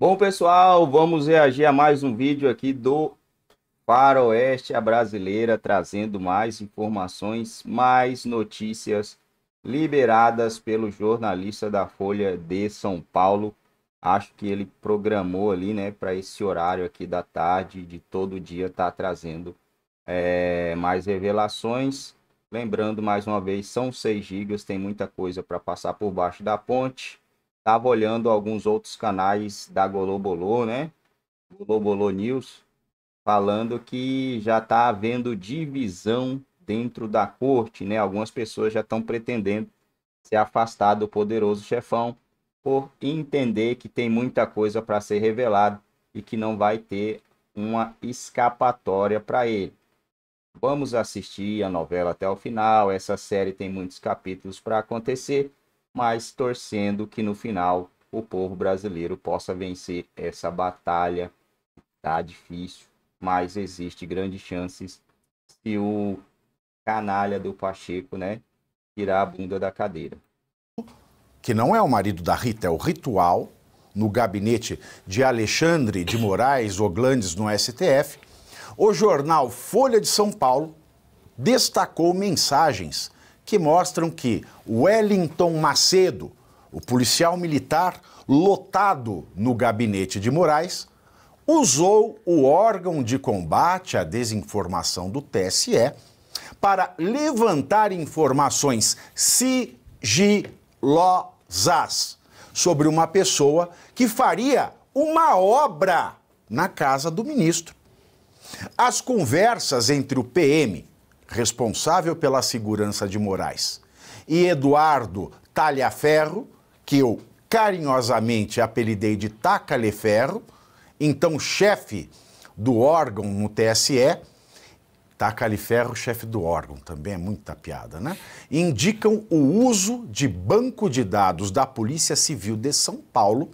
Bom, pessoal, vamos reagir a mais um vídeo aqui do Faroeste a Brasileira, trazendo mais informações, mais notícias liberadas pelo jornalista da Folha de São Paulo. Acho que ele programou ali, né, para esse horário aqui da tarde, de todo dia, tá trazendo é, mais revelações. Lembrando mais uma vez, são 6 gigas, tem muita coisa para passar por baixo da ponte. Estava olhando alguns outros canais da Golobolô, né? Golobolô News, falando que já está havendo divisão dentro da corte, né? Algumas pessoas já estão pretendendo se afastar do poderoso chefão por entender que tem muita coisa para ser revelada e que não vai ter uma escapatória para ele. Vamos assistir a novela até o final. Essa série tem muitos capítulos para acontecer mas torcendo que no final o povo brasileiro possa vencer essa batalha. Tá difícil, mas existe grandes chances se o canalha do Pacheco, né, tirar a bunda da cadeira. Que não é o marido da Rita, é o ritual no gabinete de Alexandre de Moraes Oglandes no STF. O jornal Folha de São Paulo destacou mensagens que mostram que Wellington Macedo, o policial militar lotado no gabinete de Moraes, usou o órgão de combate à desinformação do TSE para levantar informações sigilosas sobre uma pessoa que faria uma obra na casa do ministro. As conversas entre o PM responsável pela segurança de Moraes, e Eduardo Talhaferro, que eu carinhosamente apelidei de Tacaleferro, então chefe do órgão no TSE, Tacaliferro, chefe do órgão, também é muita piada, né? Indicam o uso de banco de dados da Polícia Civil de São Paulo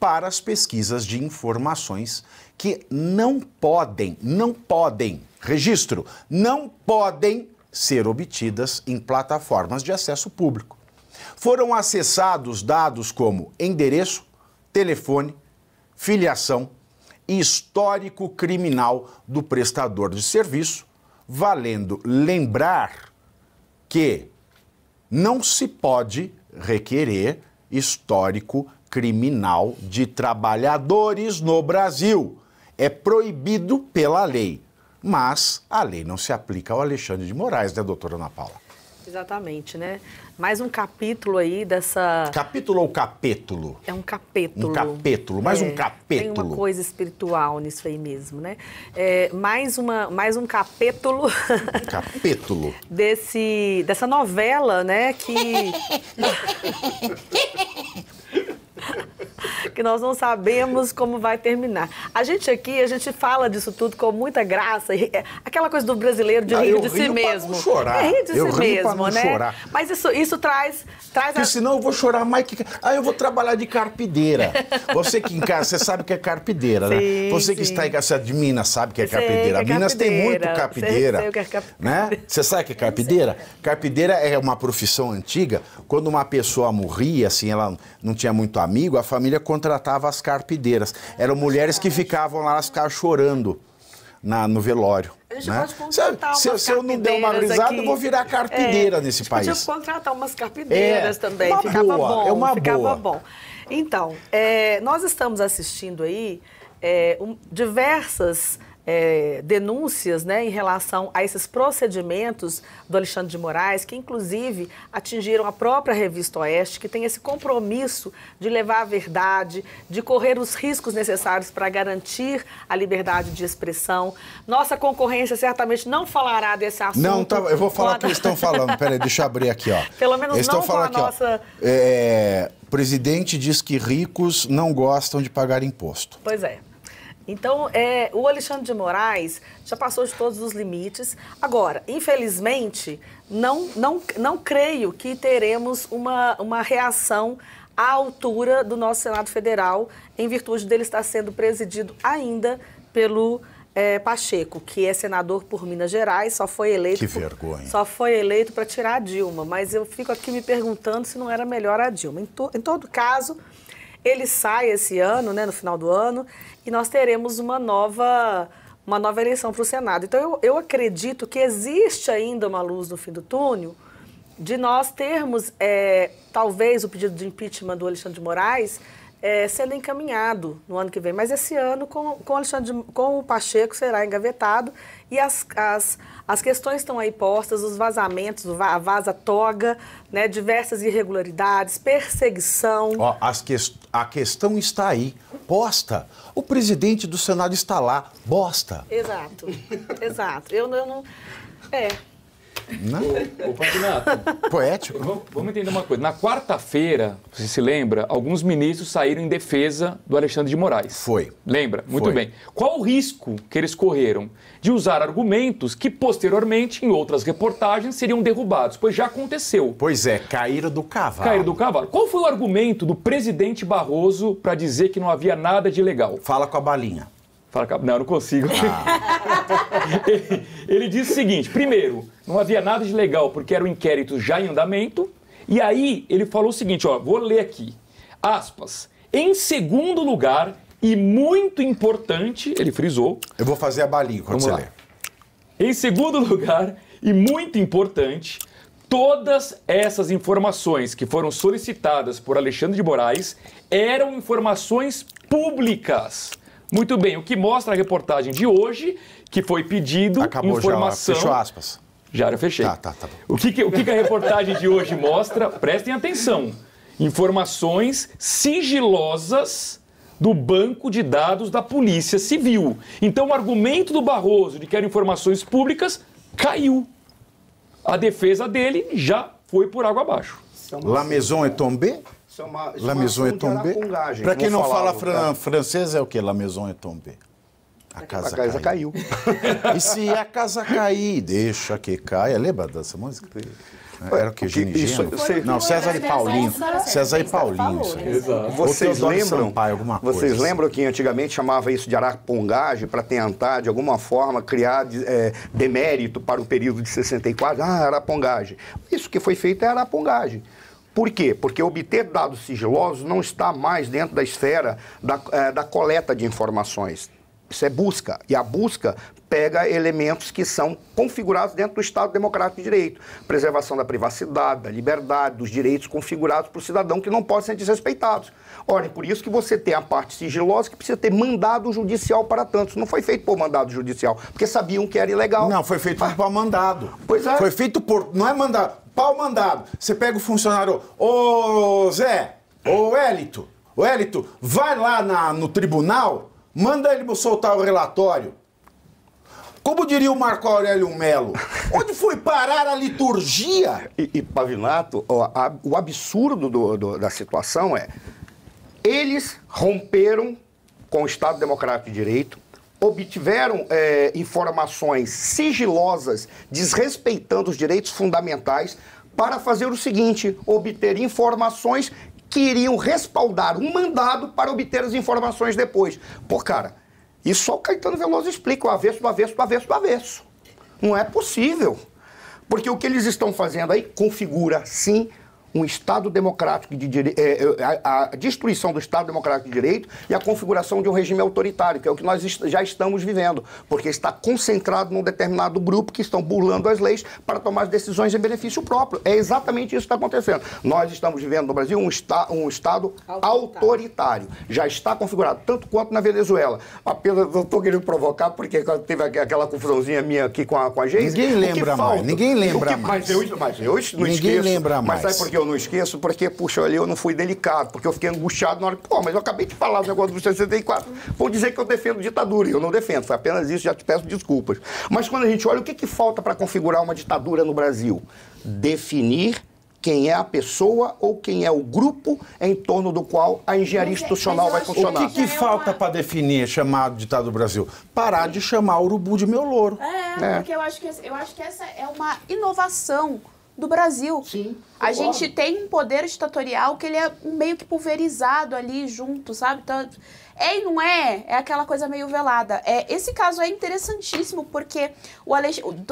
para as pesquisas de informações que não podem, não podem registro não podem ser obtidas em plataformas de acesso público. Foram acessados dados como endereço, telefone, filiação e histórico criminal do prestador de serviço, valendo lembrar que não se pode requerer histórico criminal de trabalhadores no Brasil. É proibido pela lei. Mas a lei não se aplica ao Alexandre de Moraes, né, doutora Ana Paula? Exatamente, né? Mais um capítulo aí dessa. Capítulo ou capítulo? É um capítulo. Um capítulo, mais é, um capítulo. Tem uma coisa espiritual nisso aí mesmo, né? É, mais, uma, mais um capítulo. Capítulo. desse, dessa novela, né? Que. que nós não sabemos como vai terminar. A gente aqui, a gente fala disso tudo com muita graça, é, aquela coisa do brasileiro de rir de si mesmo. Não chorar. É rir de eu si mesmo, né? Chorar. Mas isso, isso traz, traz Porque a... senão eu vou chorar mais que. Ah, eu vou trabalhar de carpideira. Você que em casa, você sabe que é carpideira, né? sim, né? Você que sim. está em casa de Minas sabe que é carpideira. Que é Minas tem muito carpideira. Sei, sei é carpideira. Né? Você sabe que é carpideira? Carpideira é uma profissão antiga. Quando uma pessoa morria, assim, ela não tinha muito amigo, a família contratava as carpideiras. Eram mulheres que ficavam lá, elas ficavam chorando. Na, no velório. A gente né? pode se, se eu não der uma risada, eu vou virar carpideira é, nesse país. A gente podia contratar umas carpideiras é, também, uma ficava boa, bom. É uma ficava boa. bom. Então, é, nós estamos assistindo aí é, um, diversas é, denúncias né, em relação a esses procedimentos do Alexandre de Moraes, que inclusive atingiram a própria Revista Oeste, que tem esse compromisso de levar a verdade, de correr os riscos necessários para garantir a liberdade de expressão. Nossa concorrência certamente não falará desse assunto. Não, tá, eu vou falar o que eles estão falando. Peraí, deixa eu abrir aqui. Ó. Pelo menos eles não com a aqui, nossa... Ó, é, presidente diz que ricos não gostam de pagar imposto. Pois é. Então, é, o Alexandre de Moraes já passou de todos os limites. Agora, infelizmente, não, não, não creio que teremos uma, uma reação à altura do nosso Senado Federal, em virtude dele estar sendo presidido ainda pelo é, Pacheco, que é senador por Minas Gerais, só foi eleito. Que vergonha. Por, só foi eleito para tirar a Dilma. Mas eu fico aqui me perguntando se não era melhor a Dilma. Em, to, em todo caso ele sai esse ano, né, no final do ano, e nós teremos uma nova uma nova eleição para o Senado. Então, eu, eu acredito que existe ainda uma luz no fim do túnel de nós termos, é, talvez, o pedido de impeachment do Alexandre de Moraes é, sendo encaminhado no ano que vem. Mas esse ano, com, com, Alexandre, com o Pacheco, será engavetado e as, as, as questões estão aí postas, os vazamentos, a vaza-toga, né, diversas irregularidades, perseguição. Ó, as que, a questão está aí, posta. O presidente do Senado está lá, bosta. Exato, exato. Eu, eu não... É, não? O, o Poético. Vamos, vamos, entender uma coisa. Na quarta-feira, você se lembra, alguns ministros saíram em defesa do Alexandre de Moraes. Foi. Lembra? Muito Foi. bem. Qual o risco que eles correram de usar argumentos que posteriormente, em outras reportagens, seriam derrubados? Pois já aconteceu. Pois é, caíram do cavalo. Caíram do cavalo. Qual foi o argumento do presidente Barroso para dizer que não havia nada de ilegal? Fala com a balinha. Fala, não, não consigo. Ah. ele, ele disse o seguinte: primeiro, não havia nada de legal porque era um inquérito já em andamento. E aí ele falou o seguinte: ó, vou ler aqui. Aspas. Em segundo lugar, e muito importante, ele frisou. Eu vou fazer a balinha quando você ler. Em segundo lugar, e muito importante, todas essas informações que foram solicitadas por Alexandre de Moraes eram informações públicas muito bem, o que mostra a reportagem de hoje, que foi pedido Acabou informação... Já, fechou aspas. Já, eu fechei. Tá, tá, tá o que, o que a reportagem de hoje mostra? Prestem atenção. Informações sigilosas do banco de dados da Polícia Civil. Então, o argumento do Barroso de que eram informações públicas caiu. A defesa dele já foi por água abaixo. La Maison est tombée? Isso é uma, isso La Maison est tombée. Para quem não fala fran francês, é o que? La Maison est tombée. A casa, a casa caiu. caiu. e se a casa cair, deixa que caia. Lembra dessa música? Era o que? Gini isso, você... Não, César e Paulinho. César e Paulinho. Exato. Vocês lembram? vocês lembram que antigamente chamava isso de arapongagem para tentar, de alguma forma, criar é, demérito para o período de 64? Ah, arapongagem. Isso que foi feito é arapongagem. Por quê? Porque obter dados sigilosos não está mais dentro da esfera da, é, da coleta de informações. Isso é busca. E a busca pega elementos que são configurados dentro do Estado Democrático de Direito. Preservação da privacidade, da liberdade, dos direitos configurados para o cidadão que não podem ser desrespeitados. Olhem, por isso que você tem a parte sigilosa que precisa ter mandado judicial para tantos. Não foi feito por mandado judicial, porque sabiam que era ilegal. Não, foi feito por mandado. Pois é. Foi feito por. Não é mandado pau mandado. Você pega o funcionário, ô Zé, ô Elito, ô Elito, vai lá na, no tribunal, manda ele soltar o relatório. Como diria o Marco Aurélio Melo, onde foi parar a liturgia? E, e Pavinato, ó, a, o absurdo do, do, da situação é, eles romperam com o Estado Democrático de Direito, obtiveram é, informações sigilosas, desrespeitando os direitos fundamentais, para fazer o seguinte: obter informações que iriam respaldar um mandado para obter as informações depois. Pô, cara, isso só o Caetano Veloso explica: o avesso, do avesso, do avesso, do avesso. Não é possível. Porque o que eles estão fazendo aí configura, sim, um Estado democrático de direito, é, é, a, a, destruição do Estado democrático de direito e a configuração de um regime autoritário, que é o que nós est já estamos vivendo, porque está concentrado num determinado grupo que estão burlando as leis para tomar decisões em benefício próprio. É exatamente isso que está acontecendo. Nós estamos vivendo no Brasil um, esta um Estado autoritário. autoritário. Já está configurado, tanto quanto na Venezuela. Apenas eu estou querendo provocar, porque teve aquela confusãozinha minha aqui com a, com a gente. Ninguém lembra mais. Ninguém lembra que, mais. Mas eu, mas eu não Ninguém esqueço. lembra mais. Mas sabe por que eu não esqueço? Porque, puxa, ali eu não fui delicado, porque eu fiquei angustiado na hora que, pô, mas eu acabei de falar o negócio do 64. Vou dizer que eu defendo ditadura. Eu não defendo, foi apenas isso, já te peço desculpas. Mas quando a gente olha, o que, que falta para configurar uma ditadura no Brasil? Definir quem é a pessoa ou quem é o grupo em torno do qual a engenharia é, institucional vai funcionar. O que, que é falta para definir chamado ditado do Brasil? Parar de chamar urubu de meu louro. É, é. porque eu acho, que, eu acho que essa é uma inovação do Brasil. Sim. A gente tem um poder ditatorial que ele é meio que pulverizado ali junto, sabe? Então, é e não é, é aquela coisa meio velada. É, esse caso é interessantíssimo porque o Alexandre,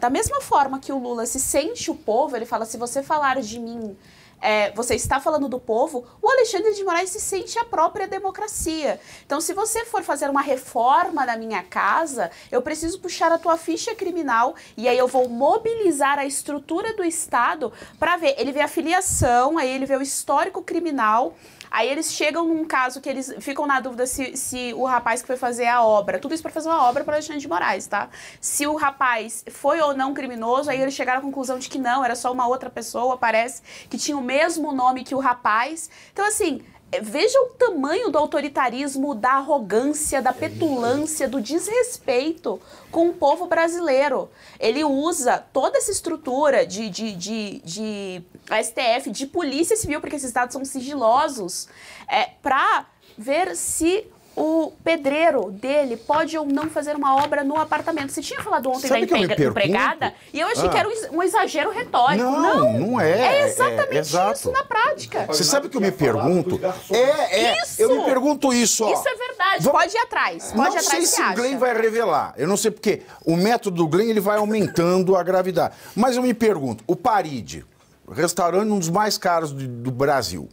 da mesma forma que o Lula se sente o povo, ele fala: se você falar de mim é, você está falando do povo, o Alexandre de Moraes se sente a própria democracia. Então, se você for fazer uma reforma na minha casa, eu preciso puxar a tua ficha criminal e aí eu vou mobilizar a estrutura do Estado para ver. Ele vê a filiação, aí ele vê o histórico criminal. Aí eles chegam num caso que eles ficam na dúvida se, se o rapaz que foi fazer a obra, tudo isso para fazer uma obra para Alexandre de Moraes, tá? Se o rapaz foi ou não criminoso, aí eles chegaram à conclusão de que não, era só uma outra pessoa, parece que tinha o mesmo nome que o rapaz. Então, assim, Veja o tamanho do autoritarismo, da arrogância, da petulância, do desrespeito com o povo brasileiro. Ele usa toda essa estrutura de, de, de, de STF, de polícia civil, porque esses dados são sigilosos, é, para ver se o pedreiro dele pode ou não fazer uma obra no apartamento. Você tinha falado ontem Sabe da emprega- empregada e eu achei Ah. que era um ex- um exagero retórico. Não, não é. É É- exatamente é exato. isso na prática. Você sabe que eu me pergunto? É, é. Isso! Eu me pergunto isso, ó. Isso é verdade. Vamos- Pode ir atrás. Pode não ir atrás sei se o acha. Glenn vai revelar. Eu não sei porque o método do Glenn ele vai aumentando a gravidade. Mas eu me pergunto, o Paride, restaurante um dos mais caros do, do Brasil.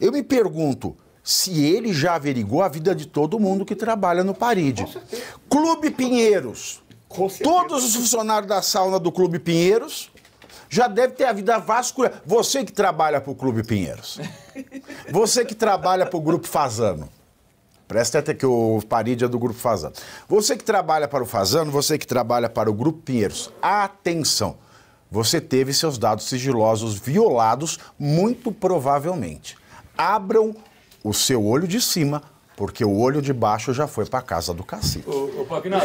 Eu me pergunto se ele já averigou a vida de todo mundo que trabalha no Paride. Clube Pinheiros. Todos os funcionários da sauna do Clube Pinheiros já deve ter a vida vasculhada. Você que trabalha para o Clube Pinheiros. Você que trabalha para o Grupo Fazano. Presta até que o Paride é do Grupo Fazano. Você que trabalha para o Fazano, você que trabalha para o Grupo Pinheiros, atenção! Você teve seus dados sigilosos violados, muito provavelmente. Abram o seu olho de cima, porque o olho de baixo já foi para casa do cacique. Ô, ô Pavinato,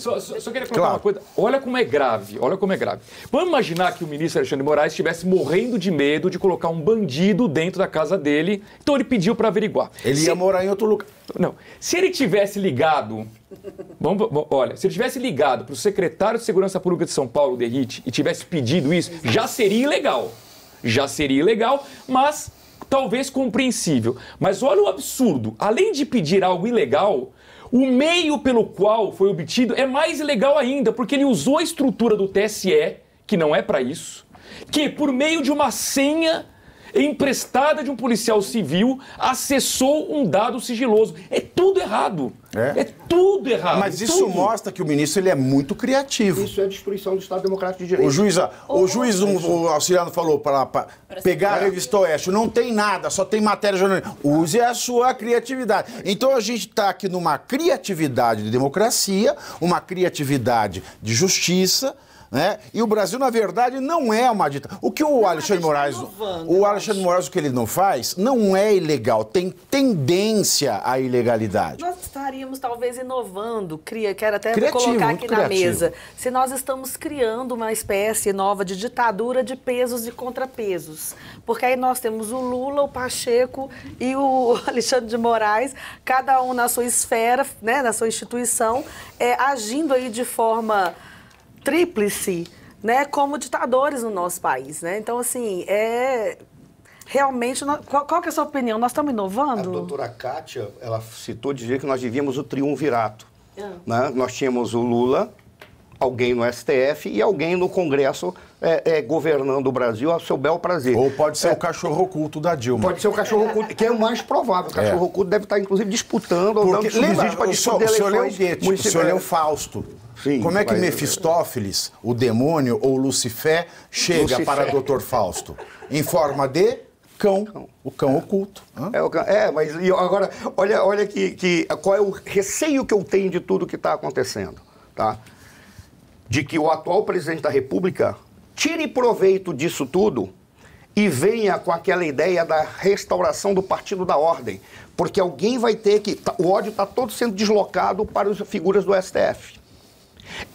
só, só, só queria colocar Claro. uma coisa. Olha como é grave, olha como é grave. Vamos imaginar que o ministro Alexandre de Moraes estivesse morrendo de medo de colocar um bandido dentro da casa dele, então ele pediu para averiguar. Ele Se- ia morar em outro lugar. Não, se ele tivesse ligado, vamos, vamos- olha, se ele tivesse ligado para o secretário de Segurança Pública de São Paulo, Derrite, e tivesse pedido isso, já seria ilegal. Já seria ilegal, mas talvez compreensível. Mas olha o absurdo. Além de pedir algo ilegal, o meio pelo qual foi obtido é mais ilegal ainda, porque ele usou a estrutura do TSE, que não é para isso, que por meio de uma senha emprestada de um policial civil acessou um dado sigiloso. É tudo errado. É? É, tudo errado. Mas isso tudo. mostra que o ministro ele é muito criativo. Isso é destruição do Estado Democrático de Direito. O juiz, o juiz, um, o auxiliar falou para pegar a revista Oeste, não tem nada, só tem matéria jornalística. Use a sua criatividade. Então a gente está aqui numa criatividade de democracia, uma criatividade de justiça. Né? E o Brasil, na verdade, não é uma ditadura. O que o Alexandre gente tá Moraes. o Alexandre Moraes, o que ele não faz, não é ilegal, tem tendência à ilegalidade. Nós estaríamos talvez inovando, cria, quero até Criativo, colocar aqui na criativo. mesa, se nós estamos criando uma espécie nova de ditadura de pesos e contrapesos. Porque aí nós temos o Lula, o Pacheco e o Alexandre de Moraes, cada um na sua esfera, né, na sua instituição, é, agindo aí de forma tríplice, né, como ditadores no nosso país, né? Então, assim, é realmente, qual, qual que é a sua opinião? Nós estamos A inovando? doutora Kátia, ela citou dizer que nós vivíamos o triunvirato. Ah. né? Nós tínhamos o Lula, alguém no STF e alguém no Congresso é, é, governando o Brasil a seu bel prazer. Ou pode ser o cachorro oculto da Dilma. Pode ser o cachorro oculto, que é o mais provável. O cachorro oculto deve estar, inclusive, disputando ou Porque, dando lembra, para o senhor, disputar o senhor leu Goethe, o senhor leu Fausto. Sim, Como é que Mefistófeles, o demônio ou Lucifer, chega Lucifer. para Dr. Fausto? Em forma de cão, o cão oculto. Hã? É, o ca- é, mas e agora, olha, olha que, que- qual é o receio que eu tenho de tudo que está acontecendo, tá? De que o atual presidente da República tire proveito disso tudo e venha com aquela ideia da restauração do Partido da Ordem, porque alguém vai ter que... tá- o ódio está todo sendo deslocado para as figuras do STF.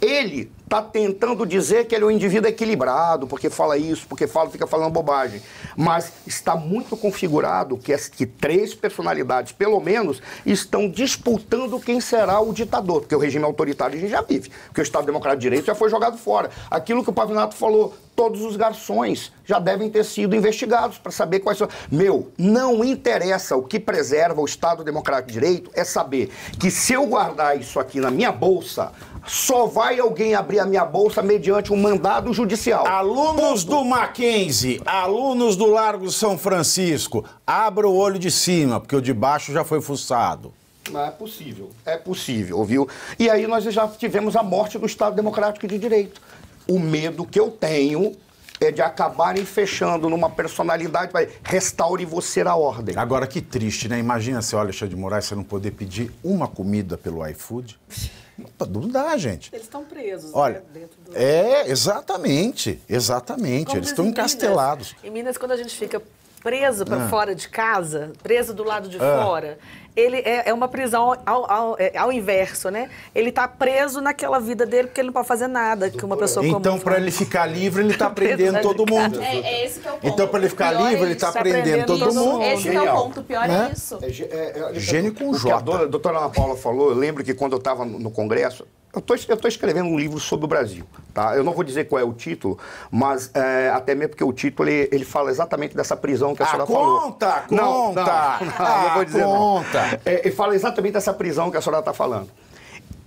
Ele está tentando dizer que ele é um indivíduo equilibrado, porque fala isso, porque fala, fica falando bobagem. Mas está muito configurado que, as, que três personalidades, pelo menos, estão disputando quem será o ditador. Porque o regime autoritário a gente já vive. Porque o Estado Democrático de Direito já foi jogado fora. Aquilo que o Pavinato falou, todos os garçons já devem ter sido investigados para saber quais são. Meu, não interessa o que preserva o Estado Democrático de Direito é saber que se eu guardar isso aqui na minha bolsa, só vai alguém abrir a minha bolsa mediante um mandado judicial. Alunos do Mackenzie, alunos do Largo São Francisco, abra o olho de cima, porque o de baixo já foi fuçado. Mas é possível, é possível, viu? E aí nós já tivemos a morte do Estado Democrático de Direito. O medo que eu tenho é de acabarem fechando numa personalidade, vai, restaure você a ordem. Agora que triste, né? Imagina se o Alexandre de Moraes você não poder pedir uma comida pelo iFood. Não dá, gente. Eles estão presos, Olha, né, dentro do... é, exatamente, exatamente. Como Eles estão em encastelados. Minas. Em Minas, quando a gente fica preso para Ah. fora de casa, preso do lado de Ah. fora, ele é, é uma prisão ao, ao- é, ao inverso, né? Ele está preso naquela vida dele porque ele não pode fazer nada que uma pessoa Então, para ele ficar livre, ele está Preso prendendo todo mundo. É, é esse que é o ponto. Então, para ele ficar é livre, ele isso. está Tá prendendo todo todo mundo. Esse que é o ponto, o pior Né? é isso. É, é, é, Gênio com J. A doutora, Ana Paula falou, eu lembro que quando eu estava no, no Congresso, eu estou escrevendo um livro sobre o Brasil. Tá? Eu não vou dizer qual é o título, mas é, até mesmo porque o título ele, ele fala exatamente dessa prisão que a Ah, senhora falou. conta, Não, conta. não, não, não Ah, vou dizer não. conta. É, ele fala exatamente dessa prisão que a senhora está falando.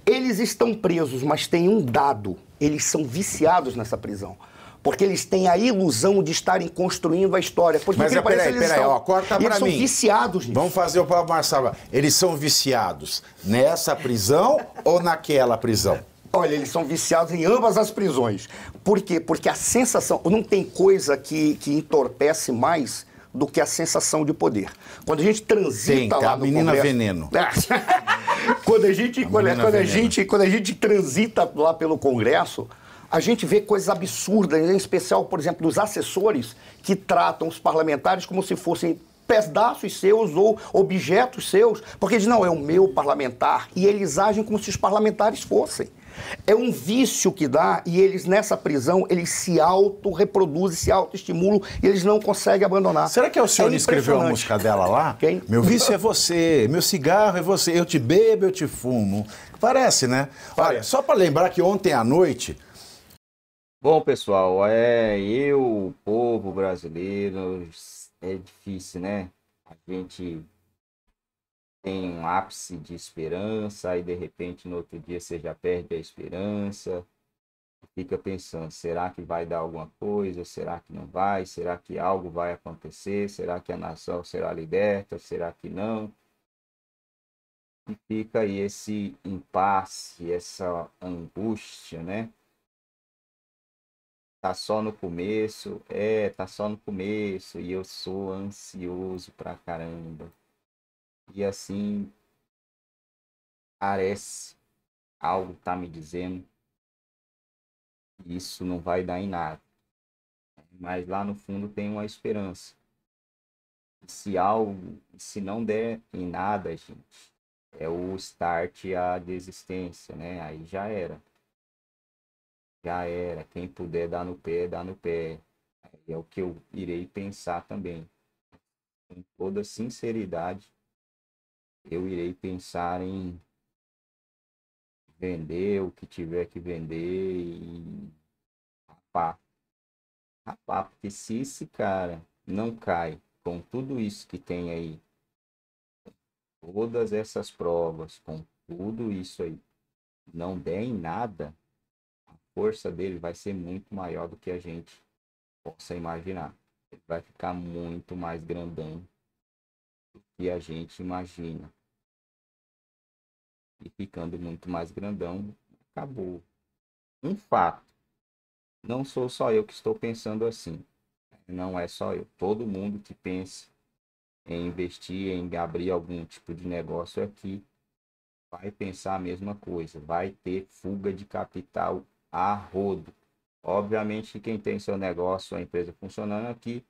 Eles estão presos, mas tem um dado: eles são viciados nessa prisão. Porque eles têm a ilusão de estarem construindo a história. Por Mas é, peraí, eles peraí, estão. ó, corta pra eles são mim. viciados nisso. Vamos fazer o Pablo Marçal. Eles são viciados nessa prisão ou naquela prisão? Olha, eles são viciados em ambas as prisões. Por quê? Porque a sensação. Não tem coisa que, que entorpece mais do que a sensação de poder. Quando a gente transita Tem, tá? lá no Menina Congresso- veneno. quando a gente, quando, menina quando a veneno. gente, quando a gente transita lá pelo Congresso, a gente vê coisas absurdas, em especial, por exemplo, dos assessores que tratam os parlamentares como se fossem pedaços seus ou objetos seus, porque eles não é o meu parlamentar e eles agem como se os parlamentares fossem. É um vício que dá e eles nessa prisão eles se auto-reproduzem, se auto-estimulam e eles não conseguem abandonar. Será que é o senhor que escreveu a música dela lá? Quem? Meu vício é você, meu cigarro é você, eu te bebo, eu te fumo. Parece, né? Olha, só para lembrar que ontem à noite, Bom, pessoal, é eu, o povo brasileiro, é difícil, né? A gente tem um ápice de esperança, aí de repente no outro dia você já perde a esperança, fica pensando, será que vai dar alguma coisa? Será que não vai? Será que algo vai acontecer? Será que a nação será liberta? Será que não? E fica aí esse impasse, essa angústia, né? Tá só no começo, é, tá só no começo, e eu sou ansioso pra caramba. E assim, parece, algo tá me dizendo que isso não vai dar em nada. Mas lá no fundo tem uma esperança. Se algo, se não der em nada, gente, é o start à desistência, né? Aí já era já era. Quem puder dar no pé, dá no pé. É o que eu irei pensar também. Com toda sinceridade, eu irei pensar em vender o que tiver que vender e rapar. Rapar, porque se esse cara não cai com tudo isso que tem aí, todas essas provas, com tudo isso aí, não der em nada, força dele vai ser muito maior do que a gente possa imaginar. Ele vai ficar muito mais grandão do que a gente imagina. E ficando muito mais grandão, acabou. Um fato. Não sou só eu que estou pensando assim. Não é só eu. Todo mundo que pensa em investir, em abrir algum tipo de negócio aqui, vai pensar a mesma coisa. Vai ter fuga de capital a rodo. Obviamente que quem tem seu negócio, a empresa funcionando aqui,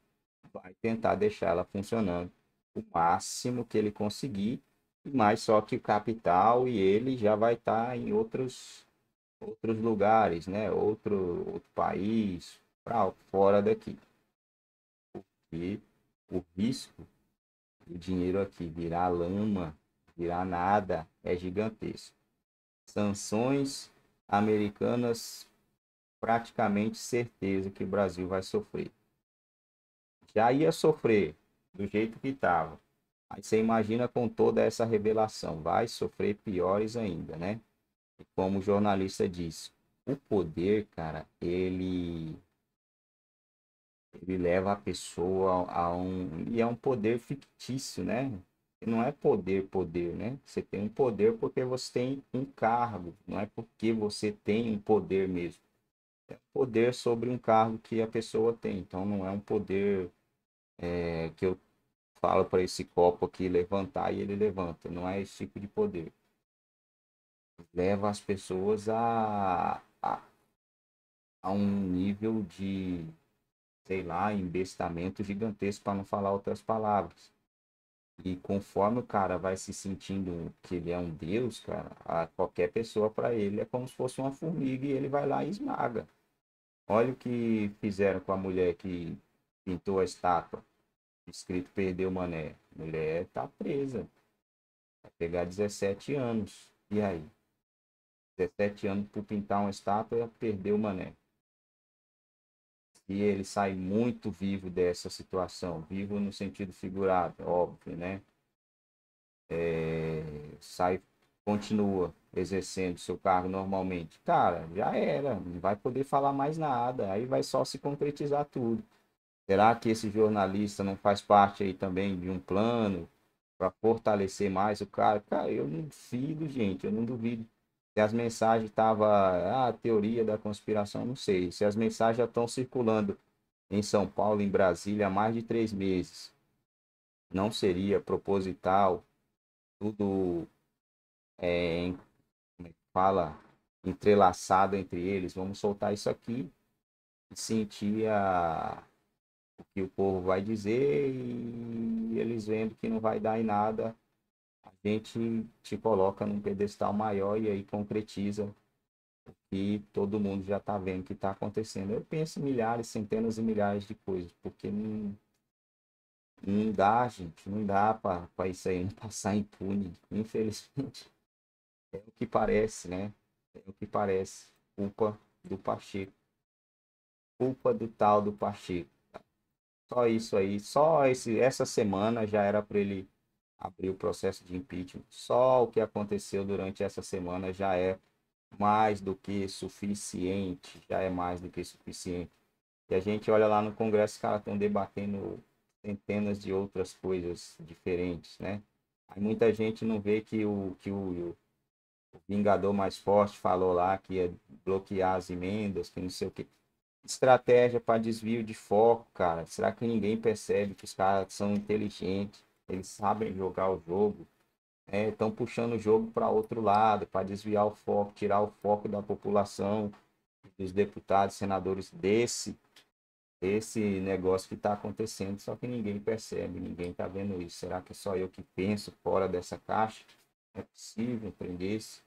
vai tentar deixar ela funcionando o máximo que ele conseguir, mas só que o capital e ele já vai estar em outros outros lugares, né? Outro outro país, para fora daqui. Porque o risco do dinheiro aqui virar lama, virar nada, é gigantesco. Sanções americanas praticamente certeza que o Brasil vai sofrer. Já ia sofrer do jeito que estava. Aí você imagina com toda essa revelação, vai sofrer piores ainda, né? E como o jornalista disse, o poder, cara, ele ele leva a pessoa a um e é um poder fictício, né? Não é poder, poder, né? Você tem um poder porque você tem um cargo, não é porque você tem um poder mesmo. É poder sobre um cargo que a pessoa tem. Então não é um poder é, que eu falo para esse copo aqui levantar e ele levanta. Não é esse tipo de poder. Leva as pessoas a, a, a um nível de, sei lá, embestamento gigantesco, para não falar outras palavras. E conforme o cara vai se sentindo que ele é um deus, cara, a qualquer pessoa para ele é como se fosse uma formiga e ele vai lá e esmaga. Olha o que fizeram com a mulher que pintou a estátua. Escrito perdeu mané. Mulher tá presa. Vai pegar 17 anos. E aí? 17 anos por pintar uma estátua perdeu mané. E ele sai muito vivo dessa situação. Vivo no sentido figurado, óbvio, né? É, sai, continua exercendo seu cargo normalmente. Cara, já era. Não vai poder falar mais nada. Aí vai só se concretizar tudo. Será que esse jornalista não faz parte aí também de um plano para fortalecer mais o cara? Cara, eu não duvido, gente, eu não duvido. Se as mensagens estavam, ah, teoria da conspiração, não sei. Se as mensagens já estão circulando em São Paulo, em Brasília, há mais de três meses, não seria proposital, tudo é, como é que fala, entrelaçado entre eles. Vamos soltar isso aqui e sentir a o que o povo vai dizer e eles vendo que não vai dar em nada, gente te coloca num pedestal maior e aí concretiza o que todo mundo já está vendo que está acontecendo. Eu penso em milhares, centenas e milhares de coisas, porque não, não dá, gente, não dá para isso aí não passar impune, infelizmente. É o que parece, né? É o que parece. Culpa do Pacheco. Culpa do tal do Pacheco. Só isso aí, só esse, essa semana já era para ele abrir o processo de impeachment. Só o que aconteceu durante essa semana já é mais do que suficiente, já é mais do que suficiente. E a gente olha lá no Congresso, os caras estão debatendo centenas de outras coisas diferentes, né? Aí muita gente não vê que o que o, o Vingador mais forte falou lá que ia bloquear as emendas, que não sei o que estratégia para desvio de foco, cara. Será que ninguém percebe que os caras são inteligentes? Eles sabem jogar o jogo. Estão né? puxando o jogo para outro lado, para desviar o foco, tirar o foco da população, dos deputados, senadores desse esse negócio que está acontecendo, só que ninguém percebe, ninguém está vendo isso. Será que é só eu que penso fora dessa caixa? É possível aprender isso?